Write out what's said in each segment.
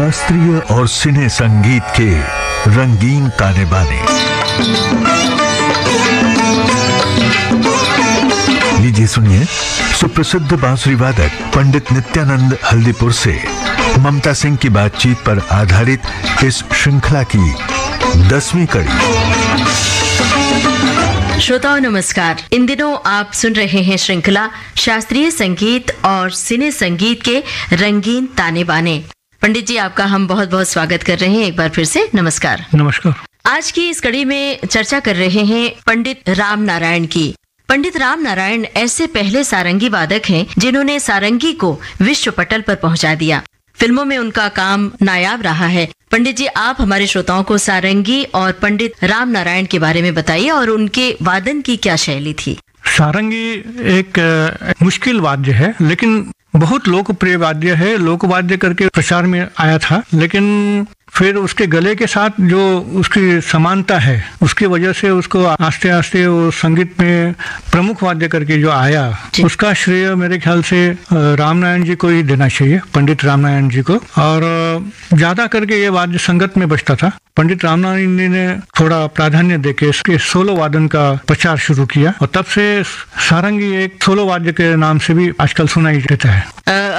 शास्त्रीय और सिने संगीत के रंगीन ताने बाने। लीजिए सुनिए सुप्रसिद्ध बांसुरी वादक पंडित नित्यानंद हल्दीपुर से ममता सिंह की बातचीत पर आधारित इस श्रृंखला की दसवीं कड़ी। श्रोताओं, नमस्कार। इन दिनों आप सुन रहे हैं श्रृंखला शास्त्रीय संगीत और सिने संगीत के रंगीन ताने बाने। पंडित जी आपका हम बहुत बहुत स्वागत कर रहे हैं। एक बार फिर से नमस्कार। नमस्कार। आज की इस कड़ी में चर्चा कर रहे हैं पंडित राम नारायण की। पंडित राम नारायण ऐसे पहले सारंगी वादक हैं जिन्होंने सारंगी को विश्व पटल पर पहुँचा दिया। फ़िल्मों में उनका काम नायाब रहा है। पंडित जी आप हमारे श्रोताओं को सारंगी और पंडित राम नारायण के बारे में बताइए और उनके वादन की क्या शैली थी? सारंगी एक मुश्किल वाद्य है लेकिन बहुत लोकप्रिय वाद्य है। लोकवाद्य करके प्रचार में आया था लेकिन फिर उसके गले के साथ जो उसकी समानता है उसकी वजह से उसको आस्ते आस्ते वो संगीत में प्रमुख वाद्य करके जो आया उसका श्रेय मेरे ख्याल से रामनारायण जी को ही देना चाहिए पंडित रामनारायण जी को। और ज़्यादा करके ये वाद्य संगत में बचता था। पंडित रामनारायण जी ने थोड़ा प्राधान्य देके इसके सोलो वादन का प्रचार शुरू किया। और तब से सारंगी एक सोलो वाद्य के नाम से भी आजकल सुनाई देता है।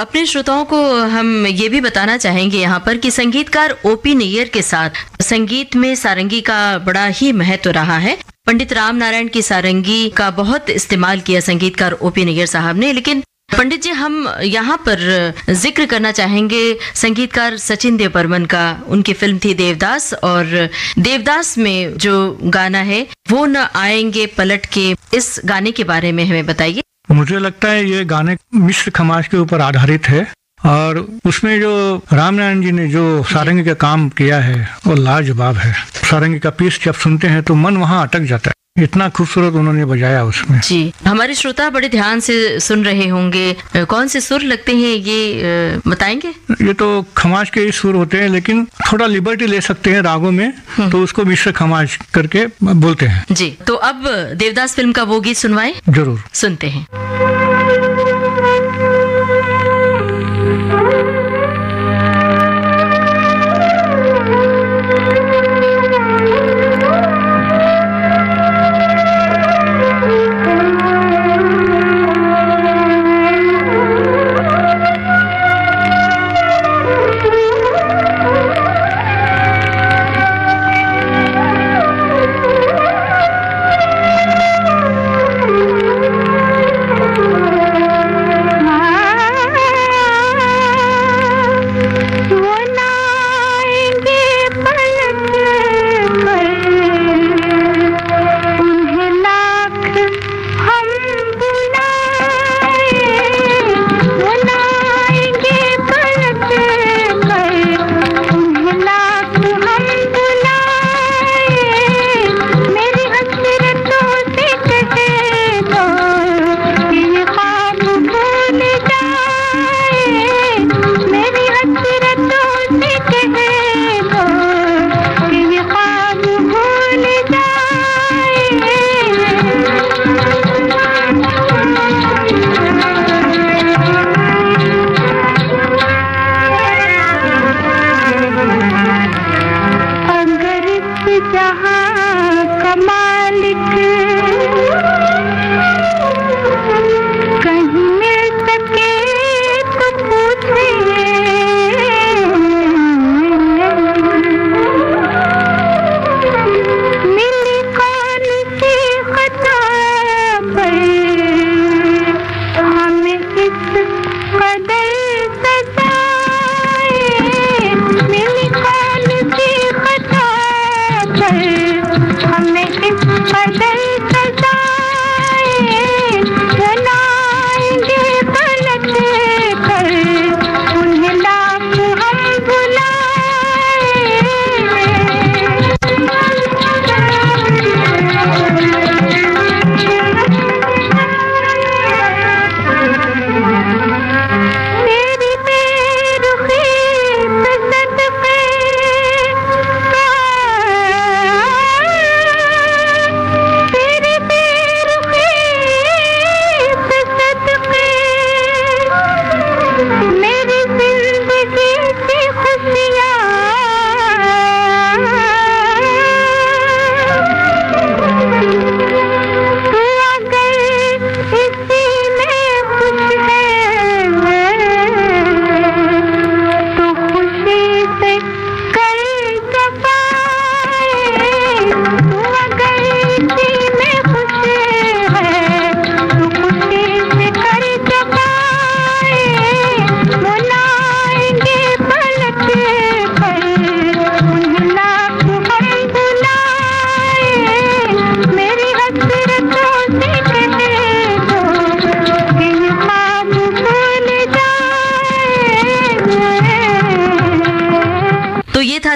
अपने श्रोताओं को हम ये भी बताना चाहेंगे यहाँ पर कि संगीतकार ओपी नैयर के साथ। संगीत में सारंगी का बड़ा ही महत्व रहा है। पंडित राम नारायण की सारंगी का बहुत इस्तेमाल किया संगीतकार ओपी नैयर साहब ने, लेकिन पंडित जी, हम यहाँ पर ज़िक्र करना चाहेंगे संगीतकार सचिन देव बर्मन का। उनकी फ़िल्म थी देवदास और देवदास में जो गाना है, वो न आएँगे पलट के। इस गाने के बारे में हमें बताइए। मुझे लगता है ये गाने मिश्र खमाज के ऊपर आधारित है। और उसमें जो रामनारायण जी ने जो सारंगी का काम किया है वो लाजवाब है। सारंगी का पीस जब सुनते हैं तो मन वहाँ अटक जाता है। इतना खूबसूरत उन्होंने बजाया उसमें। जी हमारे श्रोता बड़े ध्यान से सुन रहे होंगे। कौन से सुर लगते हैं ये बताएँगे? ये तो खमाज के ही सुर होते हैं लेकिन थोड़ा लिबर्टी ले सकते हैं रागों में तो उसको मिश्र खमाज करके बोलते हैं। जी तो अब देवदास फ़िल्म का वो गीत सुनवाए? ज़रूर। सुनते हैं।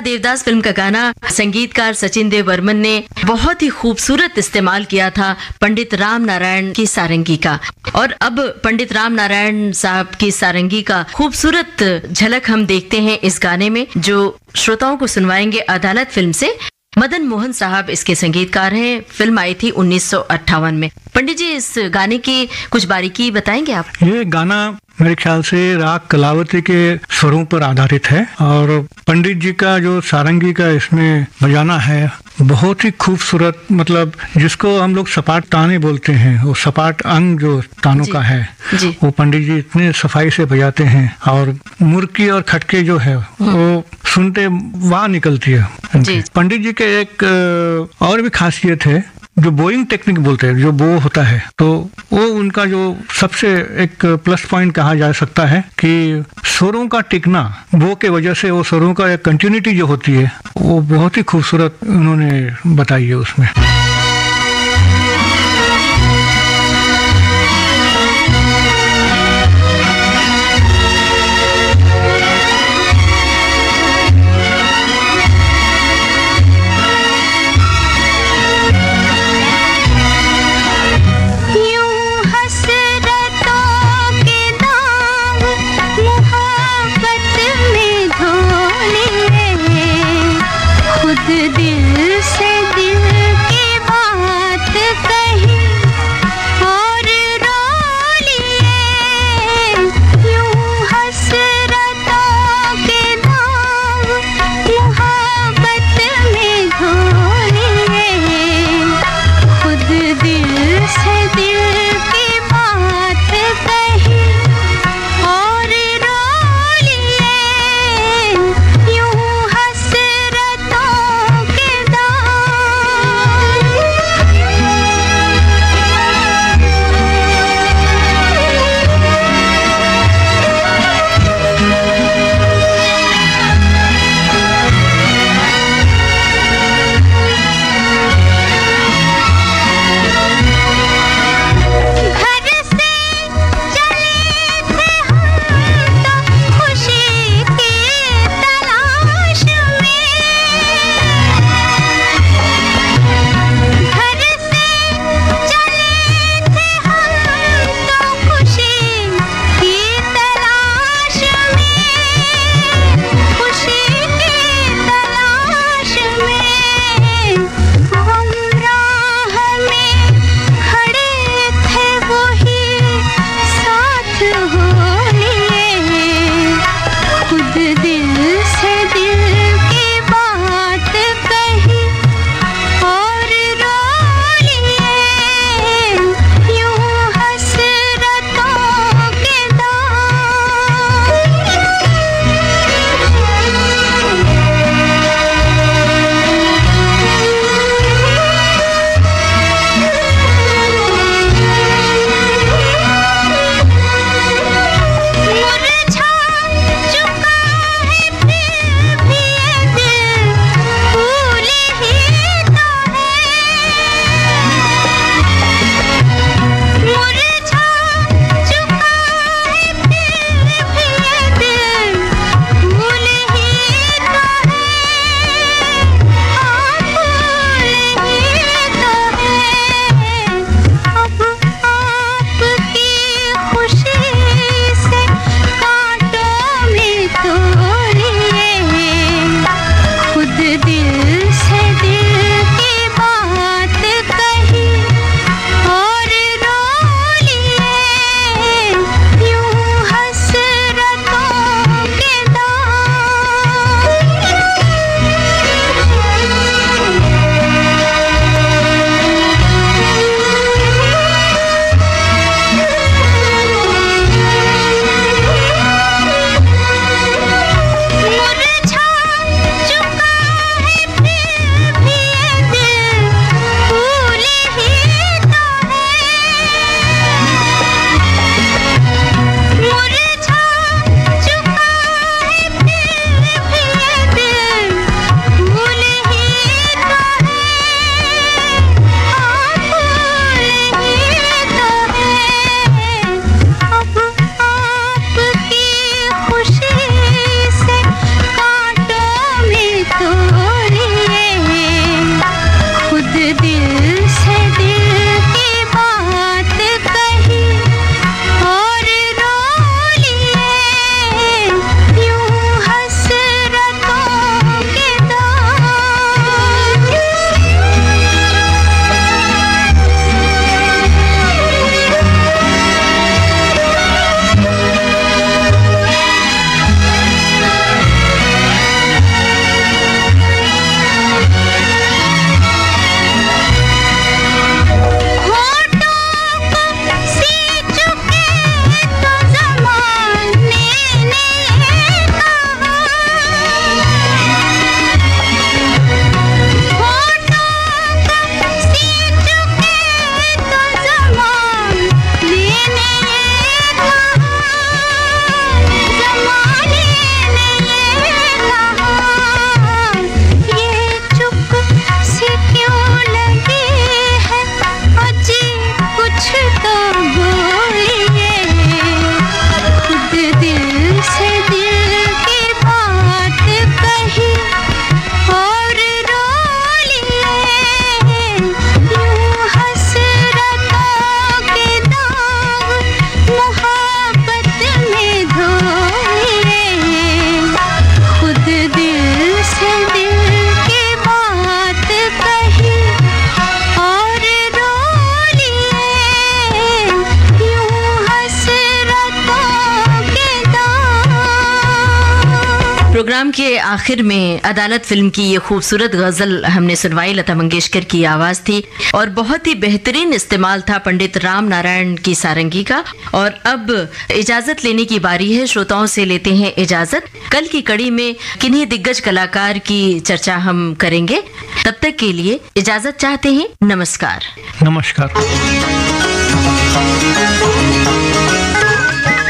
देवदास फ़िल्म का गाना संगीतकार सचिन देव बर्मन ने बहुत ही खूबसूरत इस्तेमाल किया था पंडित राम नारायण की सारंगी का। और अब पंडित राम नारायण साहब की सारंगी का खूबसूरत झलक हम देखते हैं इस गाने में, जो श्रोताओं को सुनवाएँगे अदालत फ़िल्म से। मदन मोहन साहब इसके संगीतकार हैं। फ़िल्म आई थी उन्नीस सौ अट्ठावन में। पंडित जी, इस गाने की कुछ बारीकी बताएँगे आप? ये गाना मेरे ख्याल से राग कलावती के स्वरों पर आधारित है और पंडित जी का जो सारंगी का इसमें बजाना है बहुत ही खूबसूरत मतलब जिसको हम लोग सपाट ताने बोलते हैं वो सपाट अंग जो तानों का है जी। वो पंडित जी इतने सफ़ाई से बजाते हैं और मुर्की और खटके जो है वो सुनते वाह निकलती है जी। पंडित जी के एक और भी खासियत है जो बोइंग टेक्निक बोलते हैं, जो बो होता है तो वो उनका जो सबसे एक प्लस पॉइंट कहा जा सकता है कि स्वरों का टिकना, बो के वजह से वो स्वरों का एक कंटिन्यूटी जो होती है, वो बहुत ही खूबसूरत उन्होंने बताई है उसमें। के आखिर में अदालत फ़िल्म की ये खूबसूरत गज़ल हमने सुनवाई। लता मंगेशकर की आवाज़ थी और बहुत ही बेहतरीन इस्तेमाल था पंडित राम नारायण की सारंगी का। और अब इजाज़त लेने की बारी है। श्रोताओं से लेते हैं इजाज़त। कल की कड़ी में किन्हीं दिग्गज कलाकार की चर्चा हम करेंगे। तब तक के लिए इजाज़त चाहते हैं। नमस्कार। नमस्कार।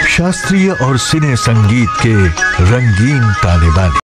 शास्त्रीय और सिने संगीत के रंगीन ताने बाने